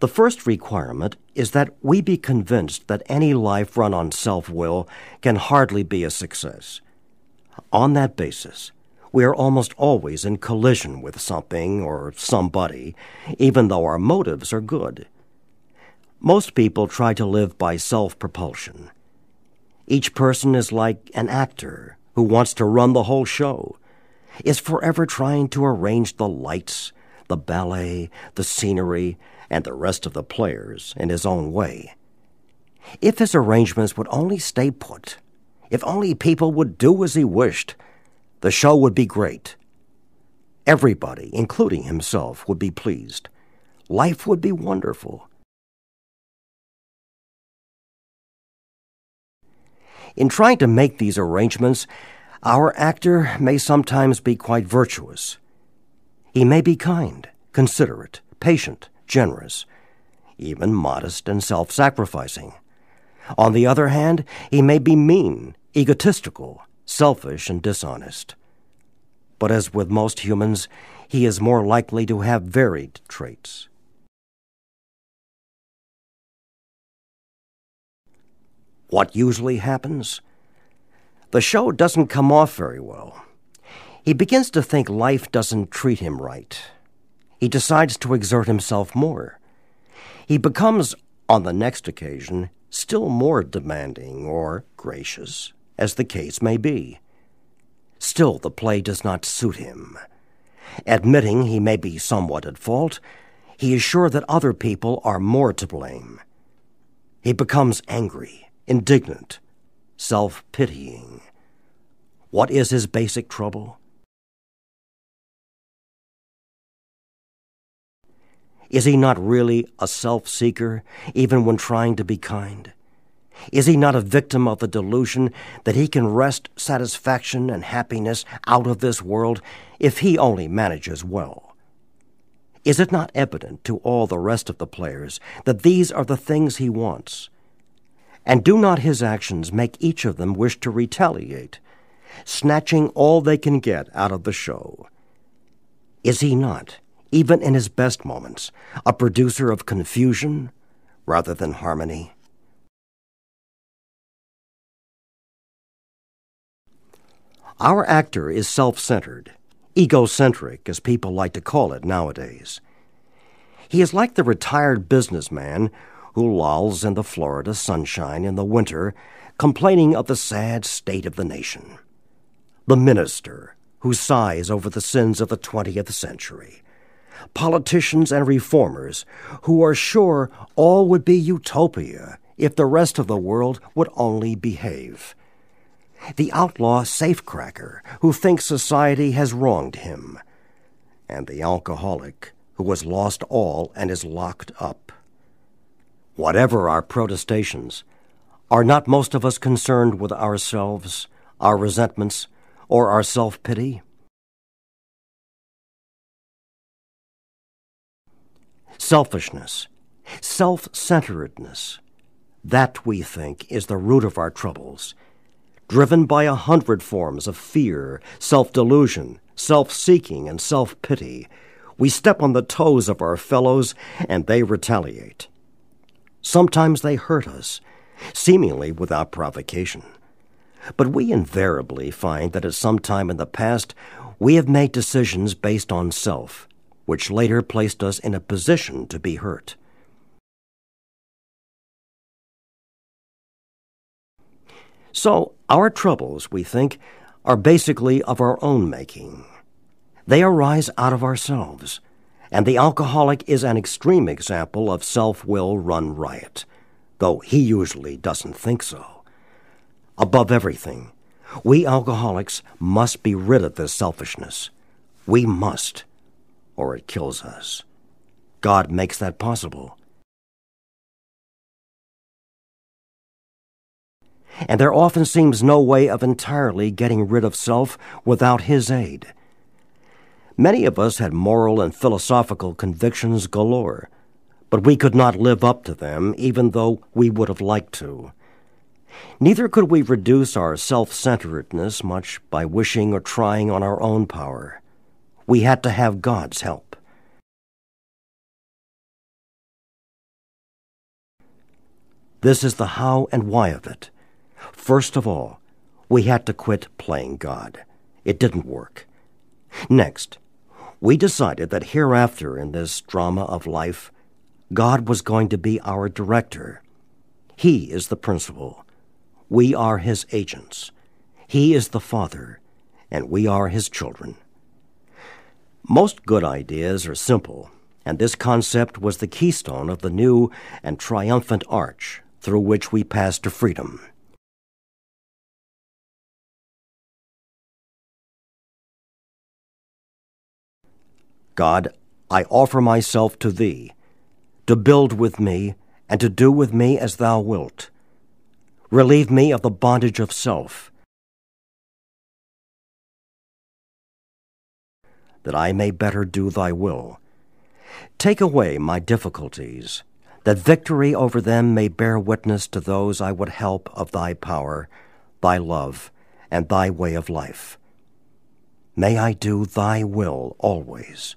The first requirement is that we be convinced that any life run on self will can hardly be a success. On that basis, we are almost always in collision with something or somebody, even though our motives are good. Most people try to live by self propulsion. Each person is like an actor who wants to run the whole show, is forever trying to arrange the lights, the ballet, the scenery, and the rest of the players in his own way. If his arrangements would only stay put, if only people would do as he wished, the show would be great. Everybody, including himself, would be pleased. Life would be wonderful. In trying to make these arrangements, our actor may sometimes be quite virtuous. He may be kind, considerate, patient, generous, even modest and self sacrificing. On the other hand, he may be mean, egotistical, selfish, and dishonest. But as with most humans, he is more likely to have varied traits. What usually happens? The show doesn't come off very well. He begins to think life doesn't treat him right. He decides to exert himself more. He becomes, on the next occasion, still more demanding or gracious, as the case may be. Still, the play does not suit him. Admitting he may be somewhat at fault, he is sure that other people are more to blame. He becomes angry, indignant, self pitying. What is his basic trouble? Is he not really a self seeker, even when trying to be kind? Is he not a victim of the delusion that he can wrest satisfaction and happiness out of this world if he only manages well? Is it not evident to all the rest of the players that these are the things he wants? And do not his actions make each of them wish to retaliate, snatching all they can get out of the show? Is he not, even in his best moments, a producer of confusion rather than harmony. Our actor is self centered, egocentric, as people like to call it nowadays. He is like the retired businessman who lolls in the Florida sunshine in the winter, complaining of the sad state of the nation. The minister who sighs over the sins of the 20th century politicians and reformers who are sure all would be utopia if the rest of the world would only behave. The outlaw safecracker who thinks society has wronged him. And the alcoholic who has lost all and is locked up. Whatever our protestations, are not most of us concerned with ourselves, our resentments, or our self pity? Selfishness, self centeredness. That, we think, is the root of our troubles. Driven by a hundred forms of fear, self delusion, self seeking, and self pity, we step on the toes of our fellows and they retaliate. Sometimes they hurt us, seemingly without provocation. But we invariably find that at some time in the past we have made decisions based on self, which later placed us in a position to be hurt. So, our troubles, we think, are basically of our own making. They arise out of ourselves, and the alcoholic is an extreme example of self will run riot, though he usually doesn't think so. Above everything, we alcoholics must be rid of this selfishness. We must or it kills us. God makes that possible. And there often seems no way of entirely getting rid of self without His aid. Many of us had moral and philosophical convictions galore, but we could not live up to them even though we would have liked to. Neither could we reduce our self centeredness much by wishing or trying on our own power. We had to have God's help. This is the how and why of it. First of all, we had to quit playing God. It didn't work. Next, we decided that hereafter in this drama of life, God was going to be our director. He is the principal. We are his agents. He is the father, and we are his children. Most good ideas are simple, and this concept was the keystone of the new and triumphant arch through which we pass to freedom. God, I offer myself to Thee, to build with me, and to do with me as Thou wilt. Relieve me of the bondage of self, that I may better do Thy will. Take away my difficulties, that victory over them may bear witness to those I would help of Thy power, Thy love, and Thy way of life. May I do Thy will always